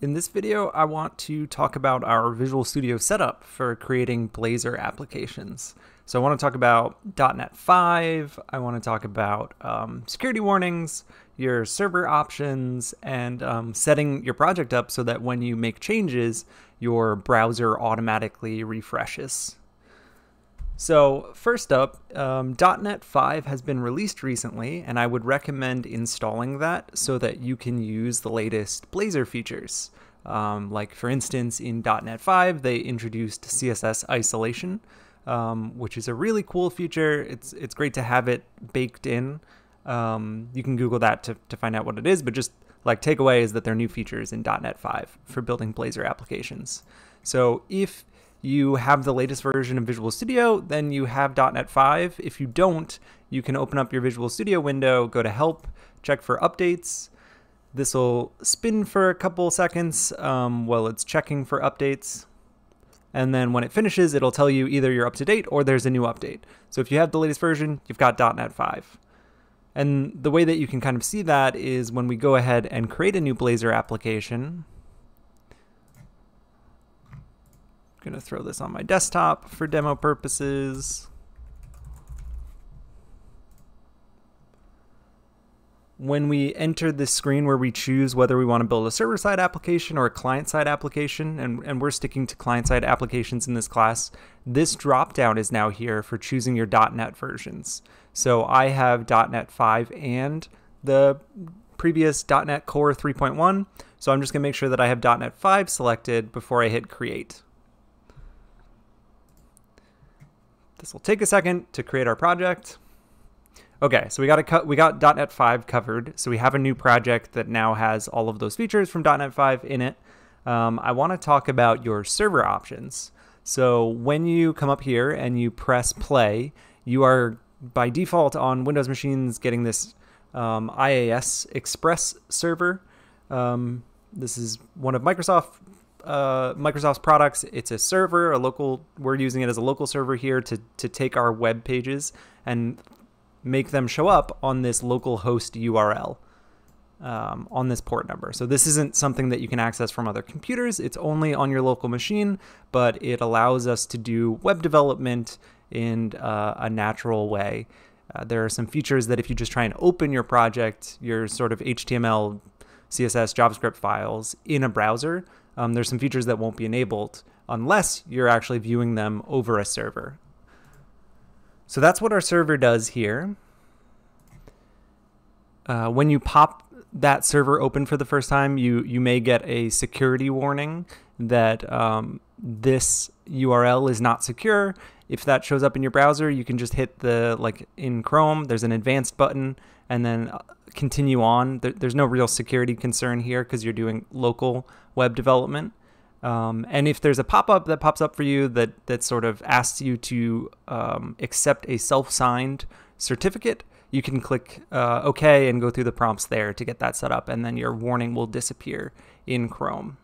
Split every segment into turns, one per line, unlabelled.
In this video, I want to talk about our Visual Studio setup for creating Blazor applications. So I want to talk about .NET 5, I want to talk about um, security warnings, your server options, and um, setting your project up so that when you make changes, your browser automatically refreshes. So first up, um, .NET 5 has been released recently, and I would recommend installing that so that you can use the latest Blazor features. Um, like for instance, in .NET 5, they introduced CSS isolation, um, which is a really cool feature. It's it's great to have it baked in. Um, you can Google that to, to find out what it is, but just like takeaway is that there are new features in .NET 5 for building Blazor applications. So if you have the latest version of Visual Studio, then you have .NET 5. If you don't, you can open up your Visual Studio window, go to Help, check for updates. This will spin for a couple seconds um, while it's checking for updates. And then when it finishes, it'll tell you either you're up to date or there's a new update. So if you have the latest version, you've got .NET 5. And the way that you can kind of see that is when we go ahead and create a new Blazor application, I'm going to throw this on my desktop for demo purposes. When we enter this screen where we choose whether we want to build a server-side application or a client-side application, and, and we're sticking to client-side applications in this class, this drop-down is now here for choosing your .NET versions. So I have .NET 5 and the previous .NET Core 3.1, so I'm just going to make sure that I have .NET 5 selected before I hit Create. This will take a second to create our project. Okay, so we got a cut. We got .NET 5 covered. So we have a new project that now has all of those features from .NET 5 in it. Um, I want to talk about your server options. So when you come up here and you press play, you are by default on Windows machines getting this um, IIS Express server. Um, this is one of Microsoft uh, Microsoft's products. It's a server, a local. We're using it as a local server here to to take our web pages and make them show up on this local host URL um, on this port number. So this isn't something that you can access from other computers. It's only on your local machine, but it allows us to do web development in uh, a natural way. Uh, there are some features that if you just try and open your project, your sort of HTML, CSS, JavaScript files in a browser, um, there's some features that won't be enabled unless you're actually viewing them over a server. So that's what our server does here. Uh, when you pop that server open for the first time, you, you may get a security warning that um, this URL is not secure. If that shows up in your browser, you can just hit the, like in Chrome, there's an advanced button and then uh, continue on. There, there's no real security concern here because you're doing local web development. Um, and if there's a pop-up that pops up for you that that sort of asks you to um, accept a self-signed certificate, you can click uh, OK and go through the prompts there to get that set up, and then your warning will disappear in Chrome.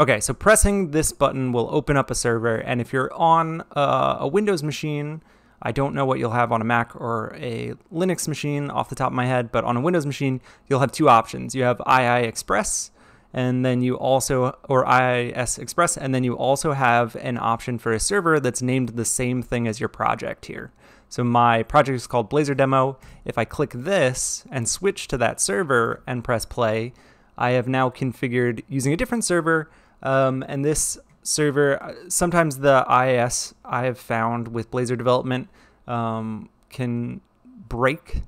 Okay, so pressing this button will open up a server, and if you're on uh, a Windows machine, I don't know what you'll have on a Mac or a Linux machine off the top of my head, but on a Windows machine, you'll have two options. You have II Express, and then you also, or IIS Express, and then you also have an option for a server that's named the same thing as your project here. So my project is called Blazor Demo. If I click this and switch to that server and press play, I have now configured using a different server, um, and this server. Uh, sometimes the IIS I have found with Blazor development um, can break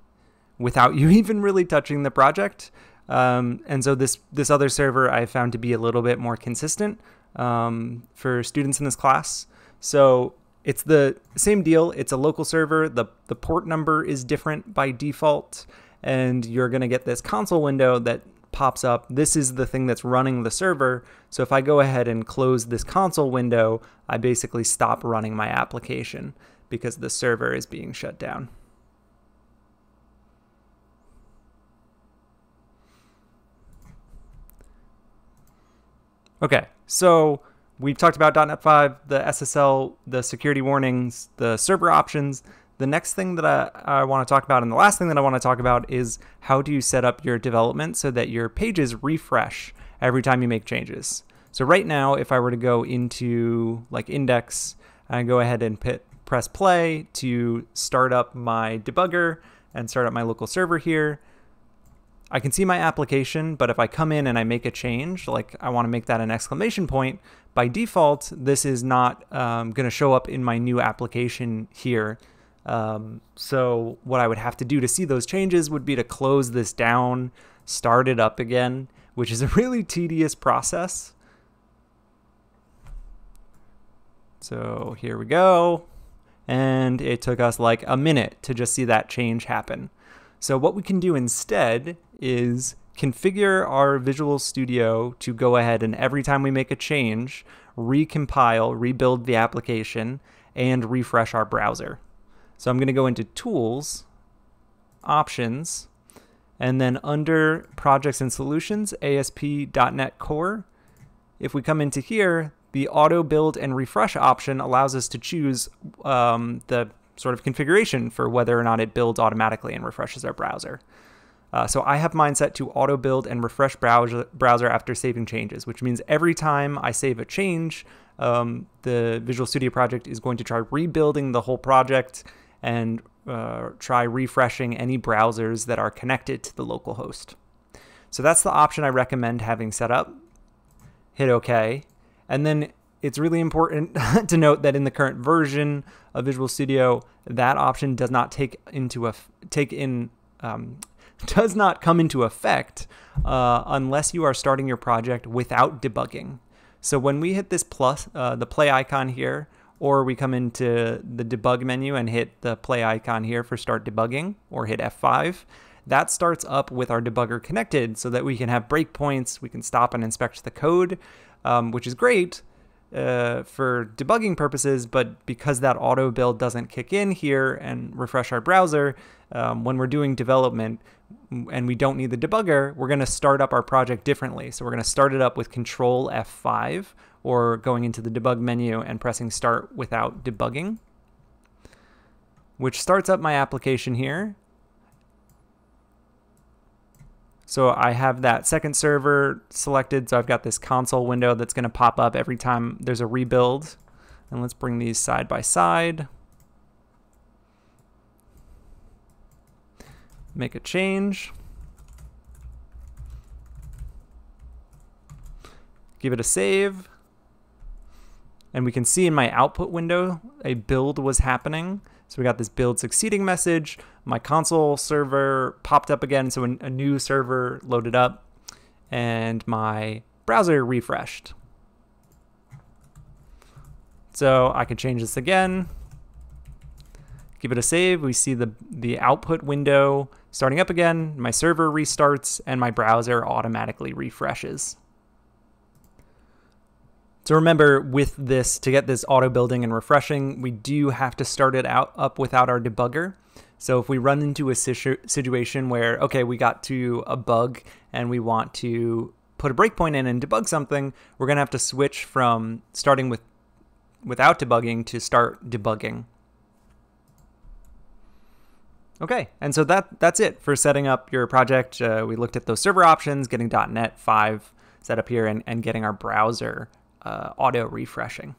without you even really touching the project. Um, and so this this other server I found to be a little bit more consistent um, for students in this class. So it's the same deal. It's a local server. The the port number is different by default, and you're gonna get this console window that pops up, this is the thing that's running the server. So if I go ahead and close this console window, I basically stop running my application because the server is being shut down. Okay, so we've talked about .NET 5, the SSL, the security warnings, the server options. The next thing that I, I want to talk about and the last thing that I want to talk about is how do you set up your development so that your pages refresh every time you make changes. So right now, if I were to go into like index and go ahead and pit, press play to start up my debugger and start up my local server here, I can see my application, but if I come in and I make a change, like I want to make that an exclamation point, by default, this is not um, going to show up in my new application here. Um, so what I would have to do to see those changes would be to close this down, start it up again, which is a really tedious process. So here we go. And it took us like a minute to just see that change happen. So what we can do instead is configure our Visual Studio to go ahead and every time we make a change, recompile, rebuild the application, and refresh our browser. So I'm going to go into Tools, Options, and then under Projects and Solutions, ASP.NET Core, if we come into here, the auto build and refresh option allows us to choose um, the sort of configuration for whether or not it builds automatically and refreshes our browser. Uh, so I have mine set to auto build and refresh browser, browser after saving changes, which means every time I save a change, um, the Visual Studio project is going to try rebuilding the whole project and uh, try refreshing any browsers that are connected to the local host. So that's the option I recommend having set up. Hit OK. And then it's really important to note that in the current version of Visual Studio, that option does not take into a take in um, does not come into effect uh, unless you are starting your project without debugging. So when we hit this plus, uh, the play icon here, or we come into the debug menu and hit the play icon here for start debugging, or hit F5, that starts up with our debugger connected so that we can have breakpoints, we can stop and inspect the code, um, which is great, uh, for debugging purposes, but because that auto build doesn't kick in here and refresh our browser, um, when we're doing development and we don't need the debugger, we're going to start up our project differently. So we're going to start it up with Control F5 or going into the debug menu and pressing start without debugging, which starts up my application here. So I have that second server selected. So I've got this console window that's going to pop up every time there's a rebuild. And let's bring these side by side. Make a change. Give it a save. And we can see in my output window, a build was happening. So we got this build succeeding message. My console server popped up again, so a new server loaded up, and my browser refreshed. So I can change this again. Give it a save. We see the, the output window starting up again. My server restarts, and my browser automatically refreshes. So remember with this, to get this auto building and refreshing, we do have to start it out up without our debugger. So if we run into a situ situation where, okay, we got to a bug and we want to put a breakpoint in and debug something, we're gonna have to switch from starting with without debugging to start debugging. Okay, and so that that's it for setting up your project. Uh, we looked at those server options, getting .NET 5 set up here, and, and getting our browser uh, auto refreshing.